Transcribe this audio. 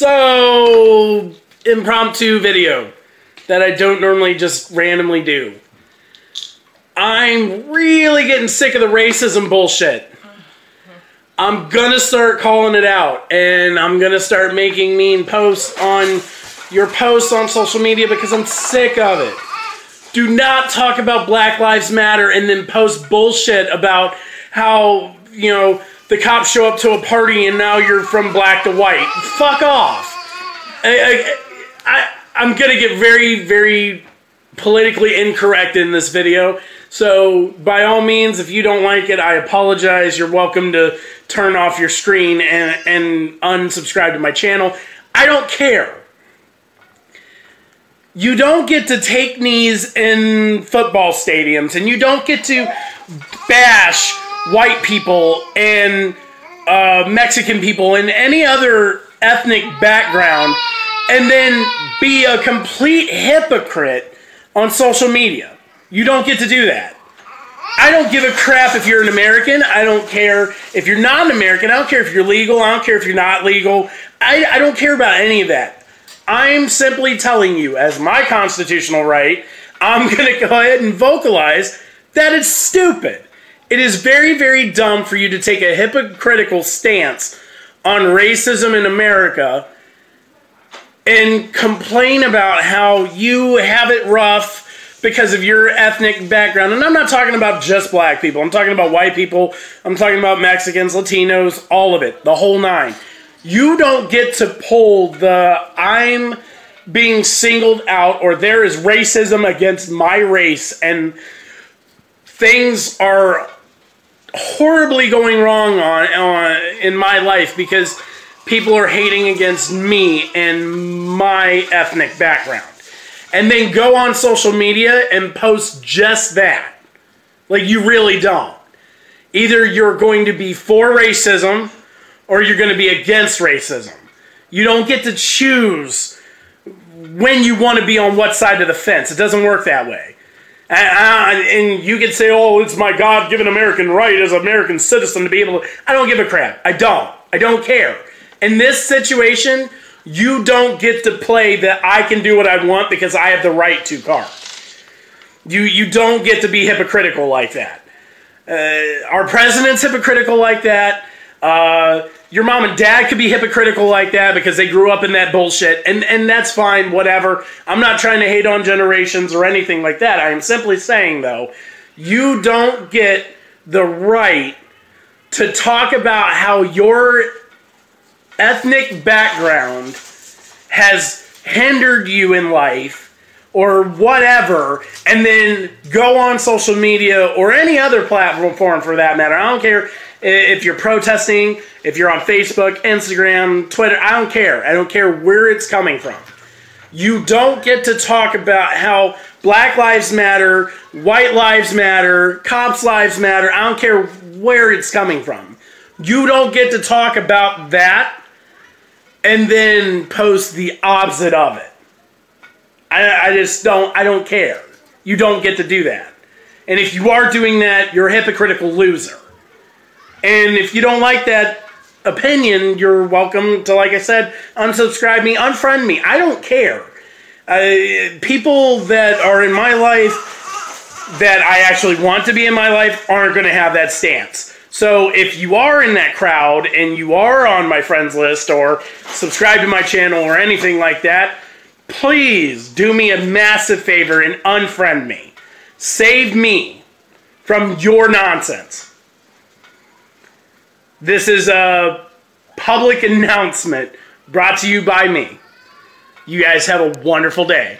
So, impromptu video that I don't normally just randomly do. I'm really getting sick of the racism bullshit. I'm gonna start calling it out and I'm gonna start making mean posts on your posts on social media because I'm sick of it. Do not talk about Black Lives Matter and then post bullshit about how, you know, the cops show up to a party and now you're from black to white. Fuck off. I, I, I, am going to get very, very politically incorrect in this video. So, by all means, if you don't like it, I apologize. You're welcome to turn off your screen and, and unsubscribe to my channel. I don't care. You don't get to take knees in football stadiums, and you don't get to bash white people and uh, Mexican people and any other ethnic background and then be a complete hypocrite on social media. You don't get to do that. I don't give a crap if you're an American. I don't care if you're not an American. I don't care if you're legal. I don't care if you're not legal. I, I don't care about any of that. I'm simply telling you, as my constitutional right, I'm going to go ahead and vocalize that it's stupid. It is very, very dumb for you to take a hypocritical stance on racism in America and complain about how you have it rough because of your ethnic background. And I'm not talking about just black people, I'm talking about white people, I'm talking about Mexicans, Latinos, all of it, the whole nine. You don't get to pull the I'm being singled out or there is racism against my race and things are horribly going wrong on, on in my life because people are hating against me and my ethnic background. And then go on social media and post just that. Like you really don't. Either you're going to be for racism or you're going to be against racism. You don't get to choose when you want to be on what side of the fence. It doesn't work that way. And, and you can say, oh, it's my God given American right as an American citizen to be able to. I don't give a crap. I don't. I don't care. In this situation, you don't get to play that I can do what I want because I have the right to card. You, you don't get to be hypocritical like that. Uh, our president's hypocritical like that. Uh, your mom and dad could be hypocritical like that because they grew up in that bullshit, and, and that's fine, whatever. I'm not trying to hate on generations or anything like that. I am simply saying, though, you don't get the right to talk about how your ethnic background has hindered you in life or whatever, and then go on social media or any other platform for that matter. I don't care if you're protesting, if you're on Facebook, Instagram, Twitter, I don't care. I don't care where it's coming from. You don't get to talk about how Black Lives Matter, White Lives Matter, Cops Lives Matter. I don't care where it's coming from. You don't get to talk about that and then post the opposite of it. I, I just don't. I don't care. You don't get to do that. And if you are doing that, you're a hypocritical loser. And if you don't like that opinion, you're welcome to, like I said, unsubscribe me, unfriend me. I don't care. Uh, people that are in my life that I actually want to be in my life aren't going to have that stance. So if you are in that crowd and you are on my friends list or subscribe to my channel or anything like that, please do me a massive favor and unfriend me. Save me from your nonsense. This is a public announcement brought to you by me. You guys have a wonderful day.